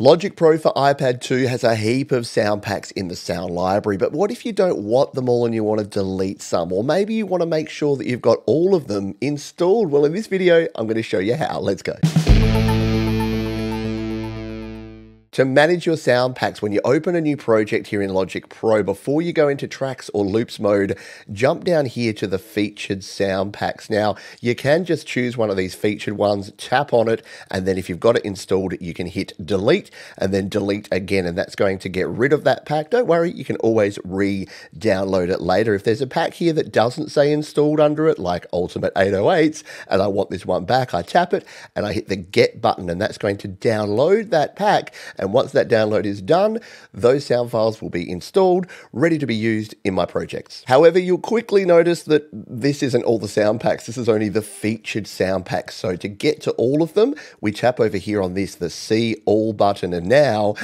Logic Pro for iPad 2 has a heap of sound packs in the sound library, but what if you don't want them all and you want to delete some? Or maybe you want to make sure that you've got all of them installed? Well, in this video, I'm going to show you how. Let's go. To manage your sound packs, when you open a new project here in Logic Pro, before you go into tracks or loops mode, jump down here to the featured sound packs. Now, you can just choose one of these featured ones, tap on it, and then if you've got it installed, you can hit delete and then delete again, and that's going to get rid of that pack. Don't worry, you can always re-download it later. If there's a pack here that doesn't say installed under it, like Ultimate 808s, and I want this one back, I tap it and I hit the get button, and that's going to download that pack and once that download is done, those sound files will be installed, ready to be used in my projects. However, you'll quickly notice that this isn't all the sound packs. This is only the featured sound packs. So to get to all of them, we tap over here on this, the see all button. And now,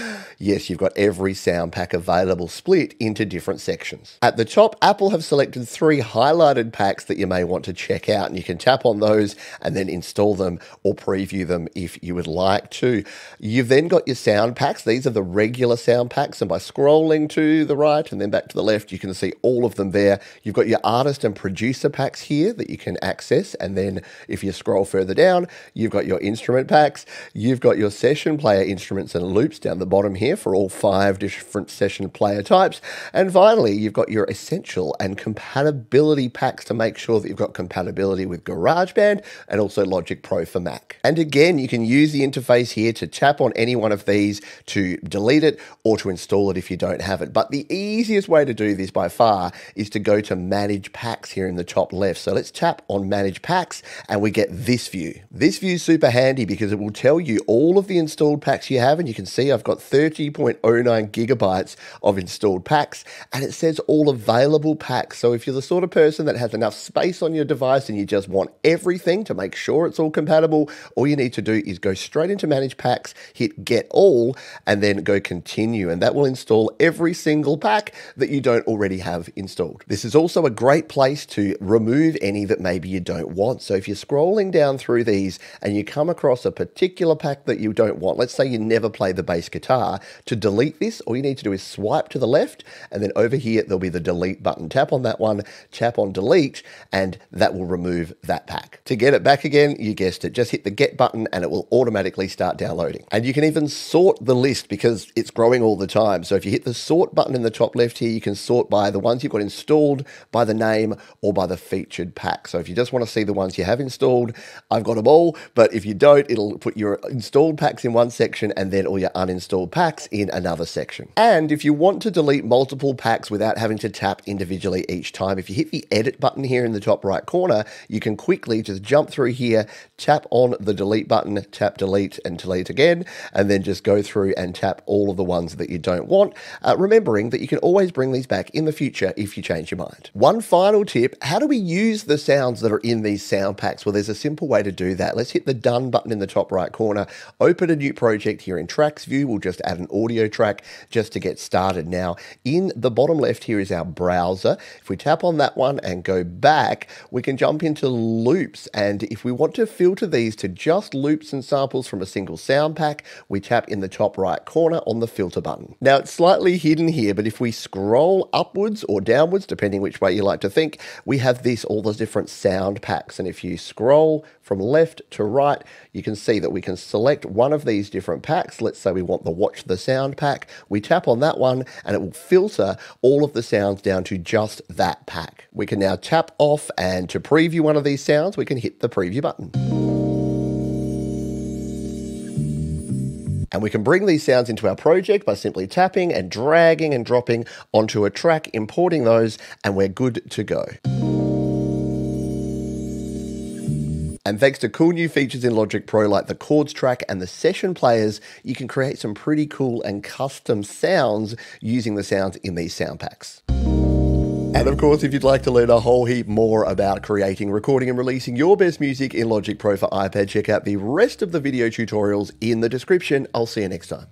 yes, you've got every sound pack available split into different sections. At the top, Apple have selected three highlighted packs that you may want to check out. And you can tap on those and then install them or preview them if you would like to. You've then got your sound packs. These are the regular sound packs. And by scrolling to the right and then back to the left, you can see all of them there. You've got your artist and producer packs here that you can access. And then if you scroll further down, you've got your instrument packs. You've got your session player instruments and loops down the bottom here for all five different session player types. And finally, you've got your essential and compatibility packs to make sure that you've got compatibility with GarageBand and also Logic Pro for Mac. And again, you can use the interface here to tap on any one of these to delete it or to install it if you don't have it. But the easiest way to do this by far is to go to Manage Packs here in the top left. So let's tap on Manage Packs and we get this view. This view is super handy because it will tell you all of the installed packs you have. And you can see I've got 30.09 gigabytes of installed packs and it says all available packs. So if you're the sort of person that has enough space on your device and you just want everything to make sure it's all compatible, all you need to do is go straight into Manage Packs, hit Get All, and then go continue. And that will install every single pack that you don't already have installed. This is also a great place to remove any that maybe you don't want. So if you're scrolling down through these and you come across a particular pack that you don't want, let's say you never play the bass guitar, to delete this, all you need to do is swipe to the left and then over here there'll be the delete button. Tap on that one, tap on delete, and that will remove that pack. To get it back again, you guessed it, just hit the get button and it will automatically start downloading. And you can even sort the list because it's growing all the time. So if you hit the sort button in the top left here, you can sort by the ones you've got installed, by the name, or by the featured pack. So if you just want to see the ones you have installed, I've got them all. But if you don't, it'll put your installed packs in one section and then all your uninstalled packs in another section. And if you want to delete multiple packs without having to tap individually each time, if you hit the edit button here in the top right corner, you can quickly just jump through here, tap on the delete button, tap delete and delete again, and then just go through and tap all of the ones that you don't want, uh, remembering that you can always bring these back in the future if you change your mind. One final tip, how do we use the sounds that are in these sound packs? Well, there's a simple way to do that. Let's hit the done button in the top right corner, open a new project here in tracks view. We'll just add an audio track just to get started. Now, in the bottom left here is our browser. If we tap on that one and go back, we can jump into loops. And if we want to filter these to just loops and samples from a single sound pack, we tap in the top right corner on the filter button. Now it's slightly hidden here, but if we scroll upwards or downwards, depending which way you like to think, we have this, all those different sound packs. And if you scroll from left to right, you can see that we can select one of these different packs. Let's say we want the watch the sound pack. We tap on that one and it will filter all of the sounds down to just that pack. We can now tap off and to preview one of these sounds, we can hit the preview button. And we can bring these sounds into our project by simply tapping and dragging and dropping onto a track, importing those, and we're good to go. And thanks to cool new features in Logic Pro like the chords track and the session players, you can create some pretty cool and custom sounds using the sounds in these sound packs. And of course, if you'd like to learn a whole heap more about creating, recording, and releasing your best music in Logic Pro for iPad, check out the rest of the video tutorials in the description. I'll see you next time.